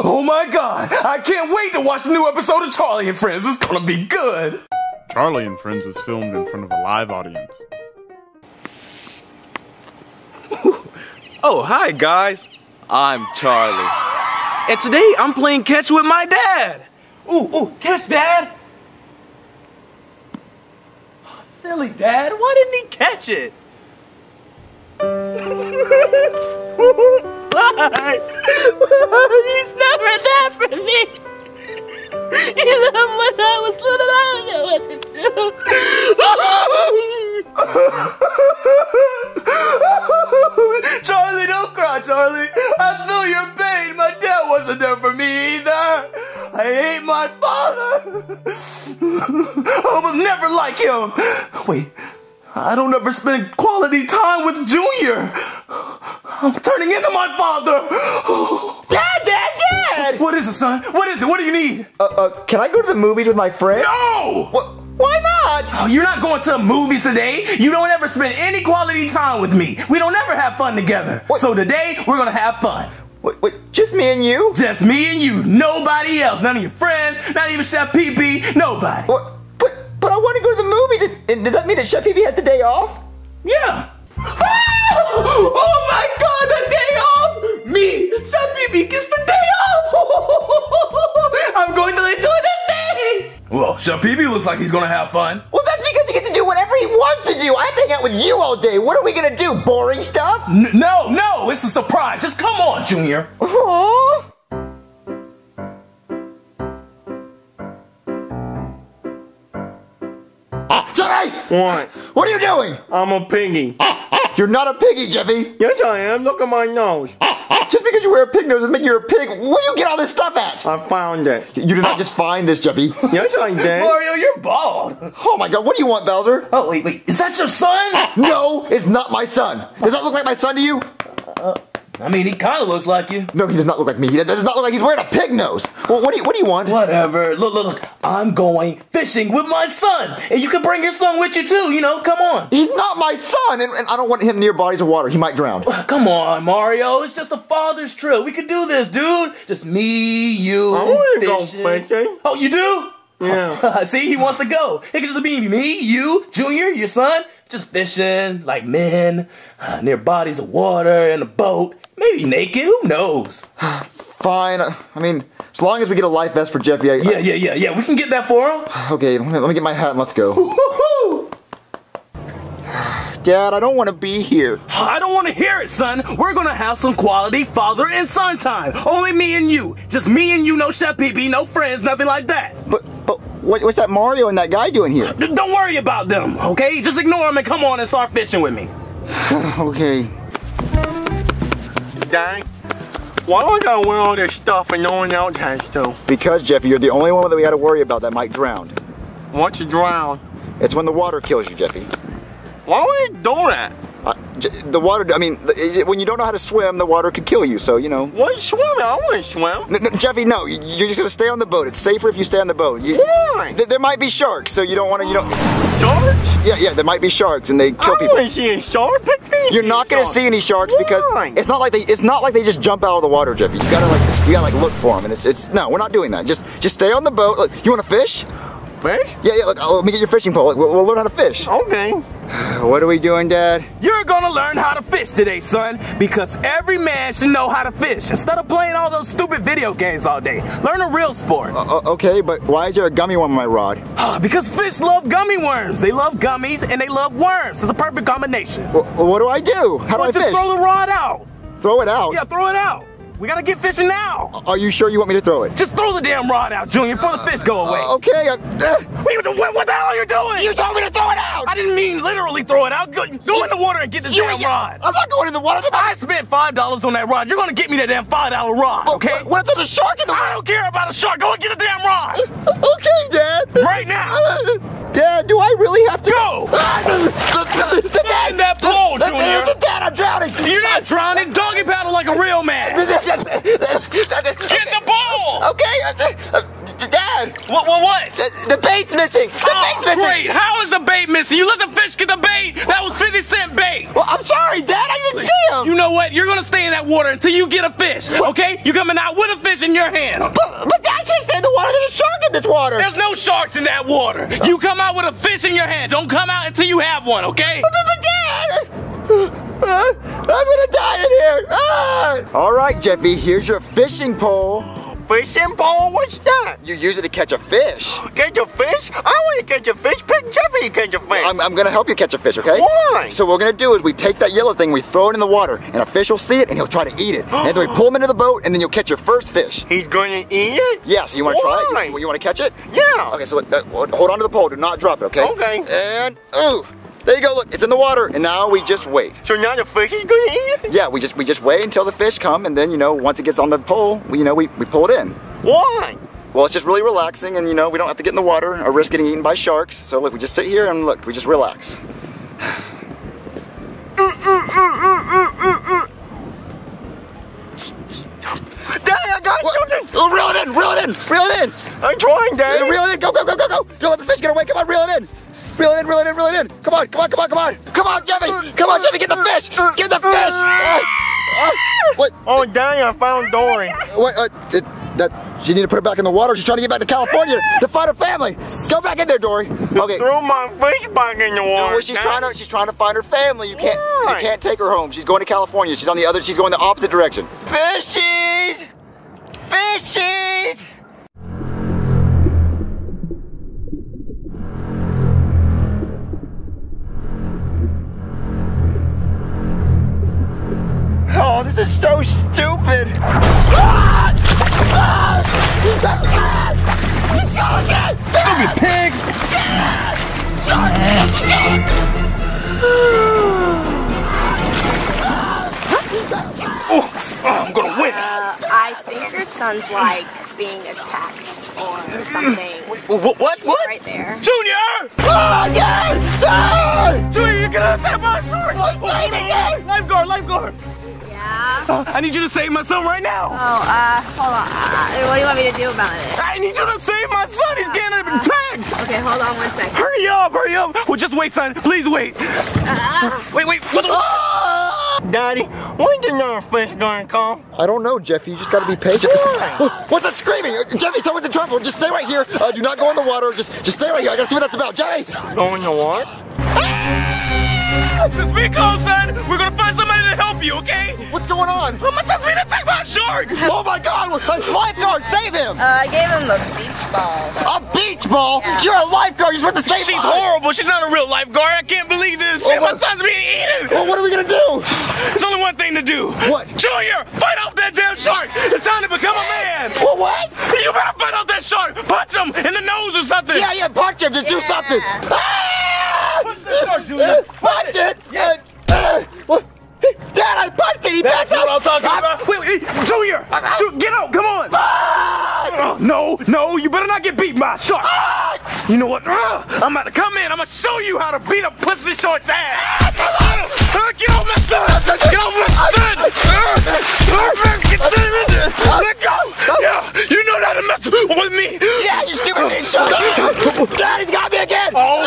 Oh my god! I can't wait to watch the new episode of Charlie and Friends. It's gonna be good. Charlie and Friends was filmed in front of a live audience. Oh, hi guys. I'm Charlie. And today I'm playing catch with my dad. Ooh, ooh, catch, Dad. Oh, silly Dad, why didn't he catch it? why? He's never there for me. Know, when I was little, I don't know what to do. Charlie, don't cry, Charlie. I feel your pain. My dad wasn't there for me either. I hate my father. I will never like him. Wait, I don't ever spend quality time with Junior. I'm turning into my father. Dad, Dad, Dad! What is it, son? What is it? What do you need? Uh, uh, can I go to the movies with my friend? No! What? Why not? Oh, you're not going to the movies today. You don't ever spend any quality time with me. We don't ever have fun together. What? So today, we're gonna have fun. Wait, wait, just me and you? Just me and you. Nobody else. None of your friends. Not even Chef Pee Pee. Nobody. What? But, but I want to go to the movies. Does that mean that Chef Pee has the day off? Yeah. Oh my god, the day off! Me, Chef Pee Pee gets the day off! I'm going to enjoy this day! Well, Chef Pee Pee looks like he's gonna have fun. Well, that's because he gets to do whatever he wants to do. I have to hang out with you all day. What are we gonna do? Boring stuff? N- no, no, it's a surprise. Just come on, Junior. Aww. Ah, Jeffy! What? What are you doing? I'm a piggy. Ah, You're not a piggy, Jeffy. Yes, I am. Look at my nose. Ah, ah, just because you wear a pig nose doesn't make you a pig. Where do you get all this stuff at? I found it. You did not ah. just find this, Jeffy. Yes, I did. Mario, you're bald. Oh my god, what do you want, Bowser? Oh, wait, wait. Is that your son? No, it's not my son. Does that look like my son to you? Uh, I mean, he kind of looks like you. No, he does not look like me. He does not look like he's wearing a pig nose. Well, what do you what do you want? Whatever. Look, look, look. I'm going fishing with my son. And you can bring your son with you, too. You know, come on. He's not my son, and, and I don't want him near bodies of water. He might drown. Come on, Mario. It's just a father's trip. We could do this, dude. Just me, you, I wanna go fishing. fishing. Oh, you do? Yeah. See, he wants to go. It could just be me, you, Junior, your son, just fishing like men, uh, near bodies of water in a boat. Maybe naked. Who knows? Fine. I mean, as long as we get a life vest for Jeffy. I, Yeah, yeah, yeah, yeah. We can get that for him. Okay, let me, let me get my hat and let's go. Dad, I don't want to be here. I don't want to hear it, son. We're gonna have some quality father and son time. Only me and you. Just me and you. No Chef Pee Pee, no friends, nothing like that. But but what, what's that Mario and that guy doing here? D- don't worry about them, okay? Just ignore them and come on and start fishing with me. Okay. Dang. Why do I gotta wear all this stuff and no one else has to? Because Jeffy, you're the only one that we had to worry about that might drown. What's a drown? It's when the water kills you, Jeffy. Why would it do that? Uh, the water. I mean, when you don't know how to swim, the water could kill you. So you know. What swimming? I want to swim. N- n- Jeffy, no, you- you're just gonna stay on the boat. It's safer if you stay on the boat. You, Why? th- there might be sharks, so you don't want to. You don't. Sharks? Yeah, yeah, there might be sharks, and they kill I people. to see a shark. Pick me You're not gonna shark. see any sharks because it's not like they. It's not like they just jump out of the water, Jeffy. You gotta like. You gotta like look for them, and it's. It's no, we're not doing that. Just just stay on the boat. Look, you want to fish? Fish? Yeah, yeah. Look, oh, let me get your fishing pole. We'll, we'll learn how to fish. Okay. What are we doing, Dad? You're gonna learn how to fish today, son, because every man should know how to fish instead of playing all those stupid video games all day. Learn a real sport. Uh, okay, but why is there a gummy worm on my rod? because fish love gummy worms. They love gummies and they love worms. It's a perfect combination. Well, what do I do? How do Well, I just fish? throw the rod out. Throw it out. Yeah, throw it out. We gotta get fishing now. Are you sure you want me to throw it? Just throw the damn rod out, Junior, before the fish go away. Uh, okay. I, uh, Wait, what, what the hell are you doing? you told me to throw it out. I didn't mean literally throw it out. Go, go in the water and get this You- damn you- rod. I'm not going in the water. I spent five dollars on that rod. You're gonna get me that damn five dollar rod, okay? What, what if there's a shark in the I don't care about a shark. Go and get the damn rod Okay, Dad. right now. Dad, do I really have to Go. the, in that pool, the, Junior. Dad, I'm drowning. You're not drowning. Doggy paddle like a real man. Get in the pool. Okay, uh, uh, Dad. What? What? What? The, the bait's missing. The Oh, bait's missing. great. How is the bait missing? You let the fish get the bait. That was 50 cent bait. Well, I'm sorry, Dad. I didn't see him. You know what? You're gonna stay in that water until you get a fish, okay? You're coming out with a fish in your hand. But, but Dad, I can't stay in the water. There's a shark in this water. There's no sharks in that water. You come out with a fish in your hand. Don't come out until you have one, okay? But, but Dad! Uh, I'm gonna die in here. Ah! All right, Jeffy. Here's your fishing pole. Fishing pole? What's that? You use it to catch a fish. Catch a fish? I want to catch a fish. Pick Jeffy to catch a fish. I'm, I'm gonna help you catch a fish, okay? Why? So what we're gonna do is we take that yellow thing, we throw it in the water, and a fish will see it and he'll try to eat it. and then we pull him into the boat, and then you'll catch your first fish. He's going to eat it? Yeah, so you wanna try Why? it? You, you wanna catch it? Yeah. Okay, so look, uh, hold on to the pole. Do not drop it, okay? Okay. And ooh, there you go. Look, it's in the water, and now we just wait. So now the fish is going to eat it? Yeah, we just we just wait until the fish come, and then you know once it gets on the pole, we, you know we, we pull it in. Why? Well, it's just really relaxing, and you know we don't have to get in the water or risk getting eaten by sharks. So look, we just sit here and look, we just relax. Daddy, I got something. Oh, reel it in, reel it in, reel it in. I'm trying, Daddy. reel it in, go, go, go, go, go. Don't let the fish get away. Come on, reel it in. Reel it in, reel it in, reel it in. Come on, come on, come on, come on. Come on, Jeffy. Come on, Jeffy, get the fish. Get the fish. Uh, uh, what? Oh, Daddy, I found Dory. What? Uh, it, that she need to put it back in the water. She's trying to get back to California to find her family. Go back in there, Dory. Okay. Threw my fish back in the water. No, she's trying to she's trying to find her family. You can't Why? you can't take her home. She's going to California. She's on the other. She's going the opposite direction. Fishies, fishies. This is so stupid. Ah! Ah! Ah! Stupid pigs! I'm gonna win. Uh, I think your son's like being attacked or something. What? What? What? Right there. Junior! Oh, yes! Ah! Junior, you're gonna attack my shark! Oh, lifeguard, lifeguard! Yeah. Uh, I need you to save my son right now! Oh, uh, hold on. Uh, what do you want me to do about it? I need you to save my son! He's getting attacked! Okay, hold on one second. Hurry up, hurry up! Well, just wait, son. Please wait. Wait, wait. What the? Daddy, when's another fish gonna come? I don't know, Jeffy. You just got to be patient. What's that screaming? Uh, Jeffy, someone's in trouble. Just stay right here. Uh, do not go in the water. Just, just stay right here. I gotta see what that's about. Jeffy! Go in the water? Just be calm, son. We're gonna find somebody to help you, okay? What's going on? Oh, my son's being attacked by a shark! Oh my God! Lifeguard, save him! Uh, I gave him a beach ball. A beach ball? You're a lifeguard. You're supposed to save She's lives. horrible. She's not a real lifeguard. I can't believe this. Oh, my what- son's being eaten. Well, what are we gonna do? There's only one thing to do. What? Junior, fight off that damn shark. It's time to become a man. Well, what? You better fight off that shark. Punch him in the nose or something. Yeah, yeah, punch him. Just do something. Ah! The shark, Junior. Punch it. Yes. Uh, uh, what? Dad, I punched it. He That's what I'm up. talking I'm- about. Wait, wait, Junior, Ju- get out. Come on. Ah! Oh, no, no, you better not get beat by a shark. You know what? Ah, I'm about to come in. I'm gonna show you how to beat a pussy shark's ass. Ah, Get off my son! Get off my son! Ah, ah, Get damn! Let go! Yeah, you know not to mess with me. Yeah, you stupid shark. Dad, he's got me again. Oh,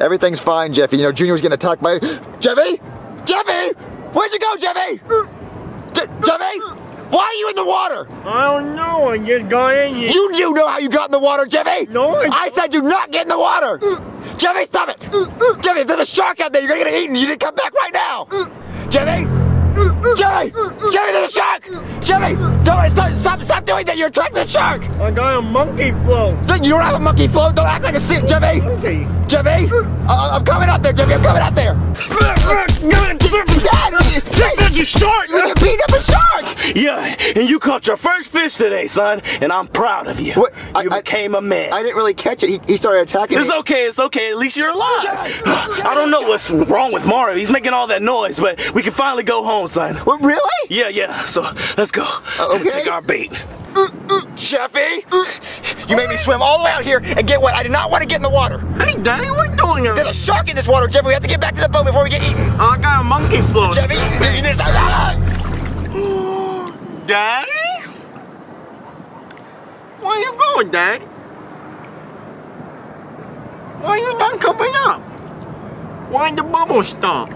Everything's fine, Jeffy. You know, Junior was getting attacked by. Jeffy? Jeffy! Where'd you go, Jeffy? Je- Jeffy? Why are you in the water? I don't know. I just got in here. You do know how you got in the water, Jeffy? No, I- I said do not get in the water! Jeffy, stop it! Jeffy, if there's a shark out there, you're gonna get eaten. You need to come back right now! Jeffy? Jeffy! Jeffy, there's a shark! Jeffy! Don't stop, stop, stop doing that! You're attracting the shark! I got a monkey float. You don't have a monkey float. Don't act like a sick, Jimmy! Uh, I'm coming out there, Jimmy! I'm coming out there. Dad, Dad, You shark! you beat up a shark. Yeah, and you caught your first fish today, son, and I'm proud of you. What? I- You I- became a man. I didn't really catch it. He, he started attacking It's me. okay, it's okay. At least you're alive. I don't know what's wrong with Mario. He's making all that noise, but we can finally go home, son. What, really? Yeah, yeah. So let's go. Uh, okay. Take our bait. Jeffy, you made me swim all the way out here and get wet. I did not want to get in the water. Hey, Daddy, what are you doing here? There's a shark in this water, Jeffy. We have to get back to the boat before we get eaten. I got a monkey float. Jeffy, you, you need to stop. Daddy? Where you going, Dad? Why are you not coming up? Why the bubble stop?